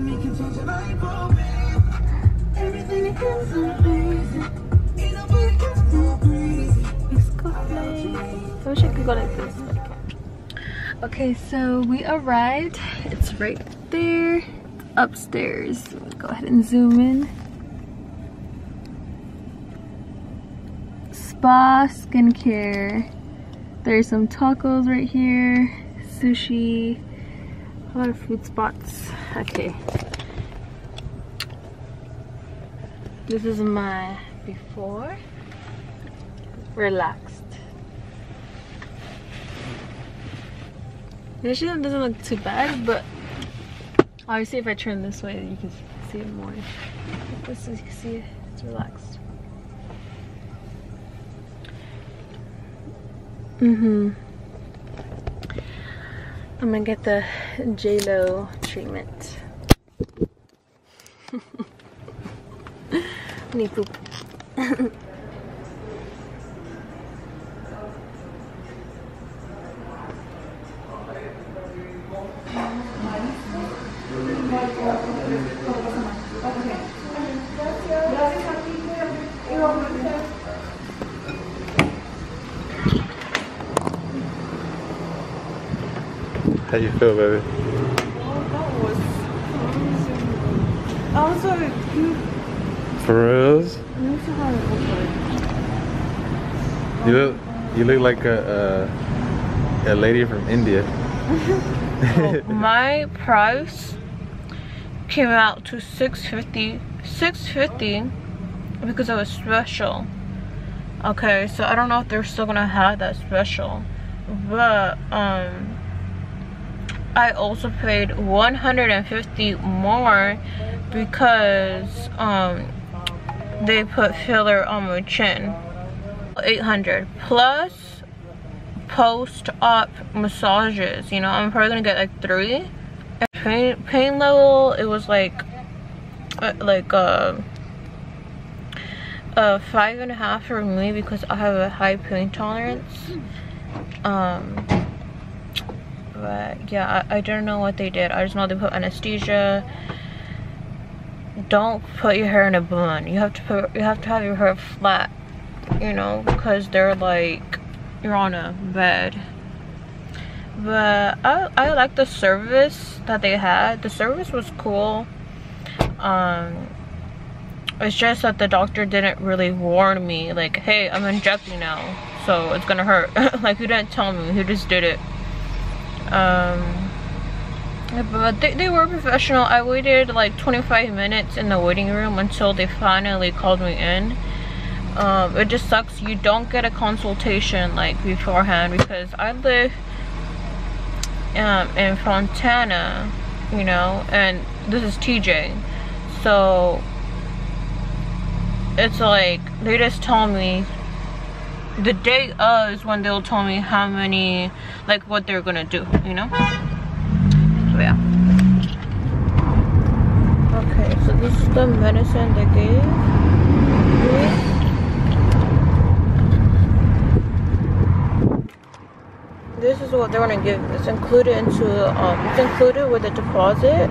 I wish I could go like this. Okay, so we arrived. It's right there. upstairs. Go ahead and zoom in. Spa skincare. There's some tacos right here. Sushi. A lot of food spots. Okay. This is my before. Relaxed. It doesn't look too bad, but obviously if I turn this way, you can see it more. This is, you can see it, it's relaxed. Mm-hmm. I'm gonna get the J-Lo treatment. Need poop. How you feel, baby? Also, you For reals? You look, you look like a, a, a lady from India. my price came out to 650 650 because it was special okay so i don't know if they're still gonna have that special but um i also paid 150 more because um they put filler on my chin. 800 plus post-op massages you know i'm probably gonna get like three. Pain pain level it was like uh, like uh uh five and a half for me because i have a high pain tolerance. Um but yeah I, I don't know what they did. I just know they put anesthesia don't put your hair in a bun. You have to put you have to have your hair flat you know because they're like you're on a bed. But I, I like the service that they had. The service was cool. Um it's just that the doctor didn't really warn me like hey i'm injecting now so it's gonna hurt. Like he didn't tell me. He just did it. Um but they, they were professional i waited like 25 minutes in the waiting room until they finally called me in um, it just sucks you don't get a consultation like beforehand because I live um, in Fontana, you know, and this is TJ. So it's like they just tell me the day of is when they'll tell me how many, like what they're gonna do, you know? So yeah. Okay, so this is the medicine they gave this is what they're gonna give. It's included into um it's included with the deposit.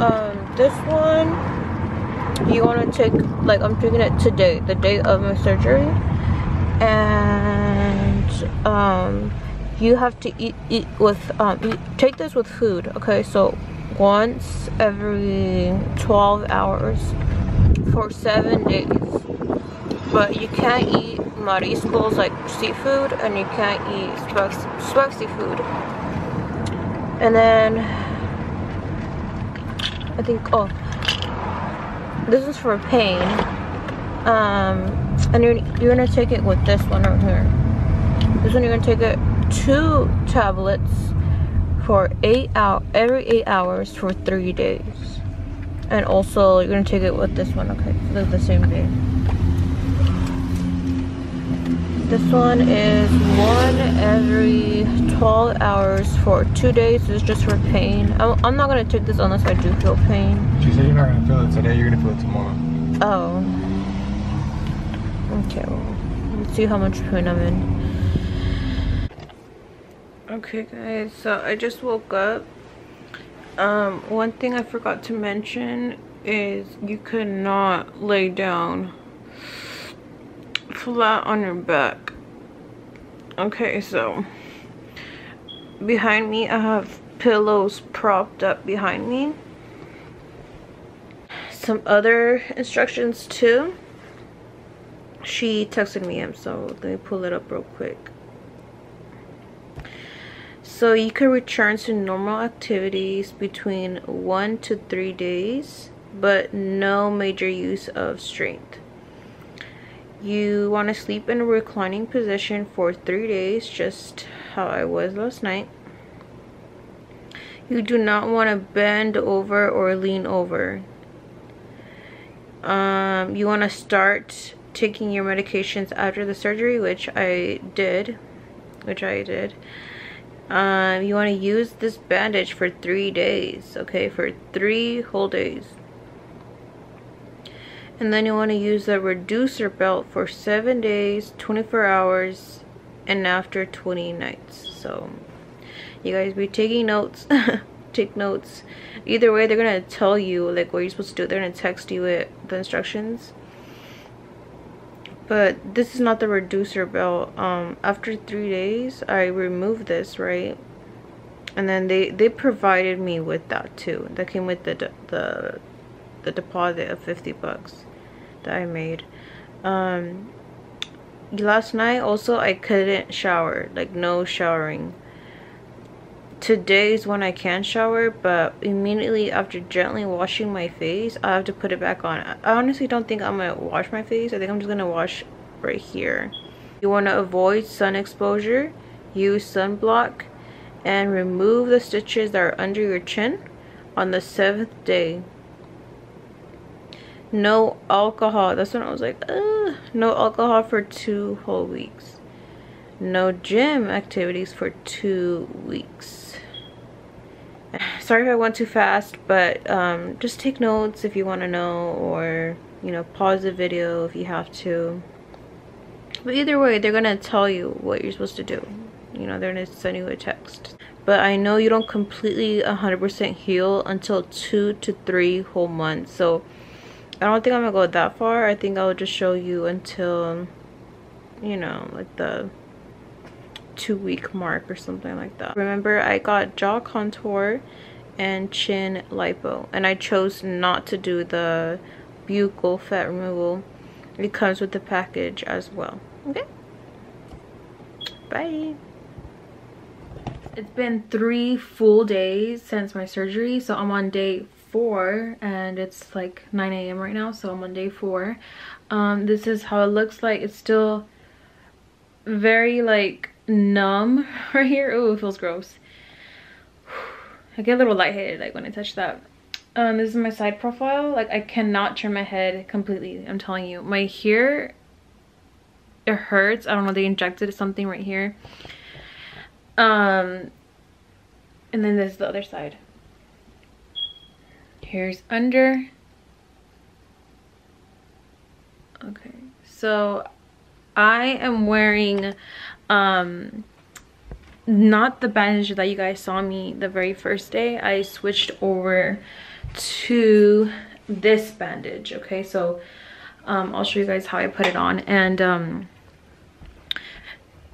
Um this one you want to take like i'm taking it today the day of my surgery. And um you have to eat eat with um eat, take this with food okay? So once every 12 hours for seven days. But you can't eat mariscos like seafood and you can't eat spicy food and then I think oh this is for pain. Um and you're, you're gonna take it with this one right here. This one you're gonna take it two tablets for eight hour every eight hours for three days and also you're gonna take it with this one okay so the same day this one is one every 12 hours for two days. It's just for pain. I'm, I'm not going to take this unless I do feel pain. She said you're not to feel it today, you're going to feel it tomorrow. Oh. Okay, well, let's see how much pain I'm in. Okay guys, so I just woke up Um, one thing I forgot to mention is you could not lay down flat on your back. Okay, so behind me I have pillows propped up behind me. Some other instructions too. She texted me up, so let me pull it up real quick. So you can return to normal activities between one to three days, but no major use of strength. You want to sleep in a reclining position for three days, just how I was last night. You do not want to bend over or lean over. Um, you want to start taking your medications after the surgery, which I did. Which I did um, you want to use this bandage for three days okay? For three whole days. And then you want to use the reducer belt for seven days 24 hours and after 20 nights. So you guys be taking notes take notes. Either way they're gonna tell you like what you're supposed to do. They're gonna text you it the instructions but this is not the reducer belt. Um after three days i removed this right? And then they they provided me with that too. That came with the the the deposit of 50 bucks that i made. Um last night also i couldn't shower. Like no showering today's when i can shower but immediately after gently washing my face i have to put it back on. I honestly don't think i'm gonna wash my face. I think i'm just gonna wash right here. You want to avoid sun exposure use sunblock and remove the stitches that are under your chin on the seventh day. No alcohol. That's when i was like Ugh. no alcohol for two whole weeks. No gym activities for two weeks sorry if I went too fast, but um, just take notes if you want to know or, you know, pause the video if you have to. But either way, they're going to tell you what you're supposed to do. You know, they're going to send you a text. But I know you don't completely 100% heal until two to three whole months. So I don't think I'm going to go that far. I think I'll just show you until, you know, like the two week mark or something like that. Remember, I got jaw contour and chin lipo and I chose not to do the buccal fat removal. It comes with the package as well. Okay? Bye. It's been three full days since my surgery, so I'm on day four and it's like 9 a.m. right now, so I'm on day four. Um, this is how it looks like. It's still very like numb right here. Oh, it feels gross. I get a little lightheaded like when I touch that. Um, this is my side profile. Like I cannot turn my head completely. I'm telling you. My hair, it hurts. I don't know. They injected something right here. Um, and then this is the other side. Here's under. Okay. So I am wearing um not the bandage that you guys saw me the very first day. I switched over to this bandage okay? So um i'll show you guys how i put it on. And um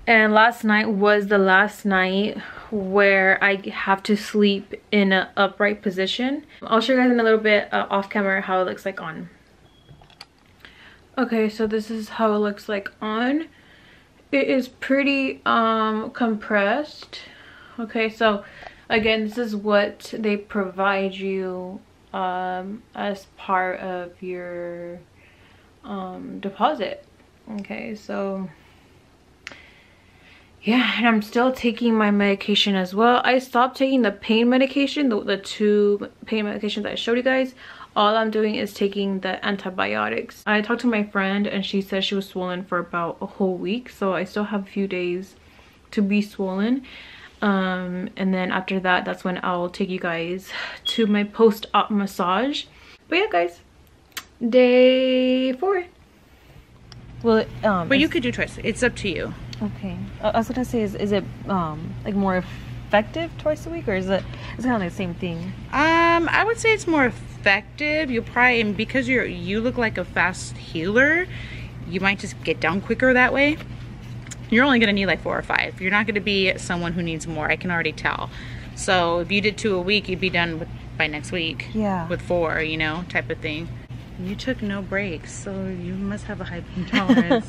and last night was the last night where i have to sleep in an upright position. I'll show you guys in a little bit uh, off camera how it looks like on. Okay so this is how it looks like on it is pretty um compressed. Okay so again this is what they provide you um as part of your um deposit. Okay so yeah and i'm still taking my medication as well. I stopped taking the pain medication the, the two pain medications i showed you guys all I'm doing is taking the antibiotics. I talked to my friend and she said she was swollen for about a whole week. So I still have a few days to be swollen. Um, and then after that, that's when I'll take you guys to my post-op massage. But yeah, guys, day four. Well, um, But you could do twice. It's up to you. okay. I I was gonna say, is is it um like more effective twice a week, or is it it's kind of like the same thing? Um, I would say it's more effective. Effective you'll probably and because you're you look like a fast healer, you might just get down quicker that way. You're only gonna need like four or five. You're not gonna be someone who needs more. I can already tell. So if you did two a week, you'd be done with by next week. Yeah. With four, you know, type of thing. You took no breaks, so you must have a high pain tolerance.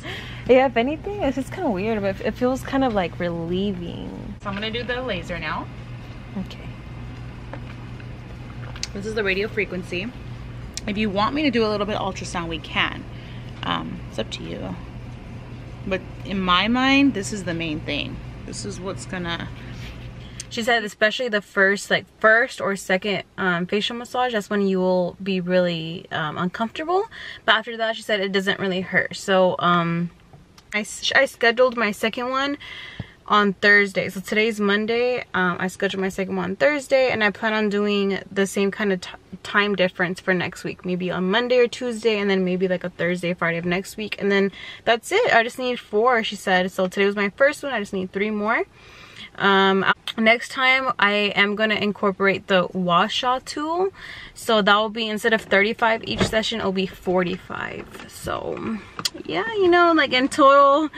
Yeah, if anything, it's just kind of weird, but it feels kind of like relieving. so I'm gonna do the laser now. Okay. This is the radio frequency. If you want me to do a little bit of ultrasound, we can. Um, it's up to you. But in my mind, this is the main thing. This is what's gonna. She said especially the first like first or second um, facial massage that's when you will be really um, uncomfortable but after that she said it doesn't really hurt so um I, I scheduled my second one on Thursday. So today's Monday. Um, I scheduled my second one on Thursday and I plan on doing the same kind of time difference for next week. Maybe on Monday or Tuesday and then maybe like a Thursday Friday of next week. And then that's it. I just need four she said. So today was my first one. I just need three more um next time i am going to incorporate the gua sha tool. So that will be instead of 35 each session it'll be 45 so yeah you know like in total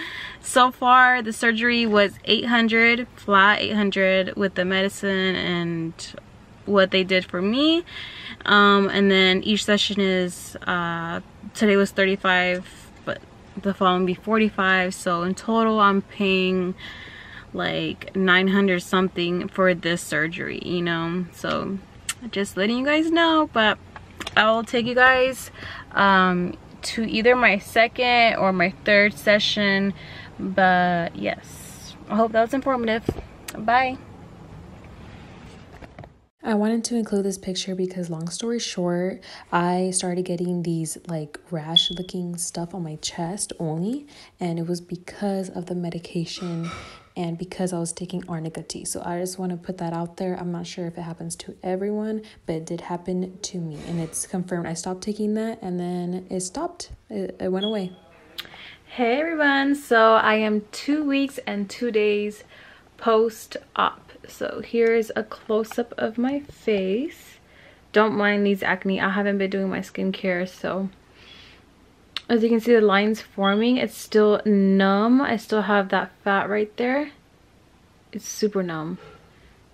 so far the surgery was 800 flat 800 with the medicine and what they did for me. Um and then each session is uh today was 35 but the following be 45 so in total i'm paying like 900 something for this surgery you know? So just letting you guys know but i will take you guys um to either my second or my third session but yes. I hope that was informative. Bye. I wanted to include this picture because, long story short, I started getting these like rash looking stuff on my chest only, and it was because of the medication and because I was taking arnica tea. So, I just want to put that out there. I'm not sure if it happens to everyone, but it did happen to me, and it's confirmed. I stopped taking that, and then it stopped, it, it went away. Hey everyone, so I am two weeks and two days post-op. So here's a close-up of my face. Don't mind these acne, I haven't been doing my skincare, so as you can see the lines forming, it's still numb. I still have that fat right there. It's super numb.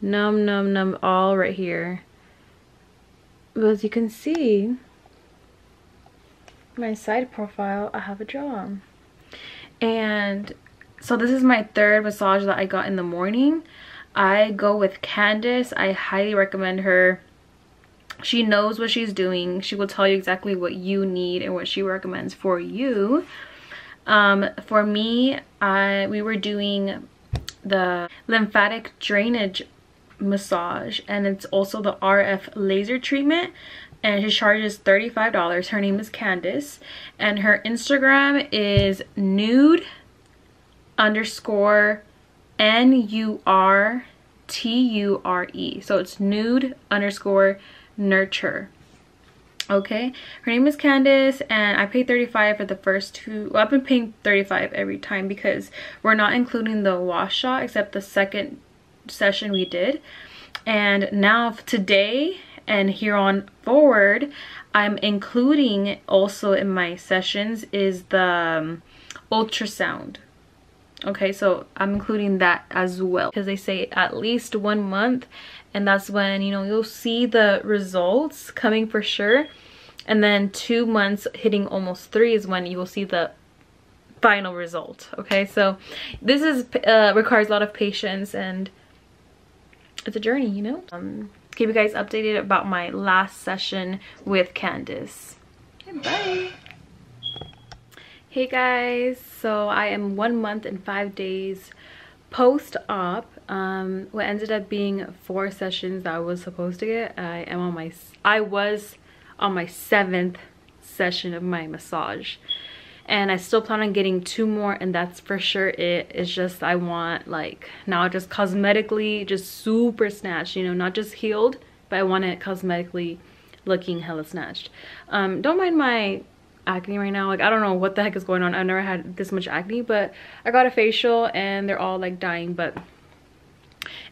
Numb, numb, numb, all right here. But as you can see, my side profile, I have a jaw and so this is my third massage that I got in the morning I go with Candice I highly recommend her she knows what she's doing. She will tell you exactly what you need and what she recommends for you. Um, for me I we were doing the lymphatic drainage massage and it's also the RF laser treatment and she charges $35 her name is Candice and her Instagram is nude underscore N-U-R-T-U-R-E so it's nude underscore nurture. Okay? Her name is Candice and I paid 35 for the first two well, I've been paying 35 every time because we're not including the gua sha except the second session we did. And now today and here on forward I'm including also in my sessions is the um, ultrasound okay so i'm including that as well because they say at least one month and that's when you know you'll see the results coming for sure. And then two months hitting almost three is when you will see the final result okay? So this is uh, requires a lot of patience and it's a journey you know? Um keep you guys updated about my last session with candice bye Hey guys, so I am one month and five days post-op. Um, what ended up being four sessions that I was supposed to get. I am on my, I was on my seventh session of my massage. And I still plan on getting two more and that's for sure it. It's just I want like now just cosmetically just super snatched, you know, not just healed, but I want it cosmetically looking hella snatched. Um, don't mind my acne right now like i don't know what the heck is going on i've never had this much acne but i got a facial and they're all like dying but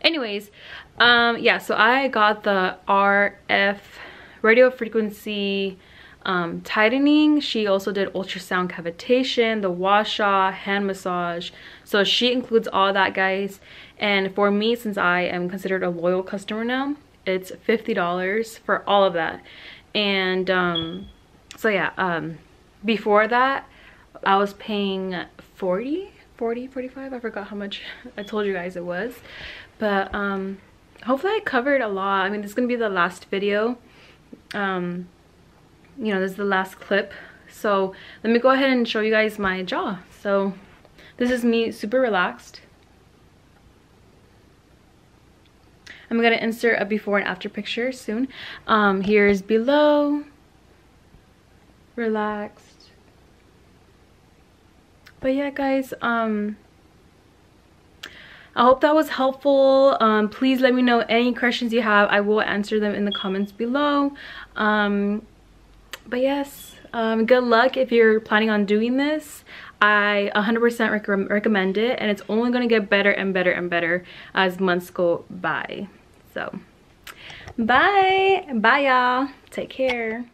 anyways um yeah so i got the rf radio frequency um, tightening. She also did ultrasound cavitation, the gua sha, hand massage. So she includes all that, guys. And for me, since I am considered a loyal customer now, it's $50 for all of that. And um, so yeah, um, before that, I was paying 40, 40, 45. I forgot how much I told you guys it was. But um, hopefully I covered a lot. I mean, this is going to be the last video. Um, you know, this is the last clip. So let me go ahead and show you guys my jaw. So this is me super relaxed. I'm gonna insert a before and after picture soon. Um, here's below, relaxed. But yeah, guys, um, I hope that was helpful. Um, please let me know any questions you have. I will answer them in the comments below. Um, but yes um, good luck if you're planning on doing this i 100% rec recommend it and it's only going to get better and better and better as months go by so bye bye y'all take care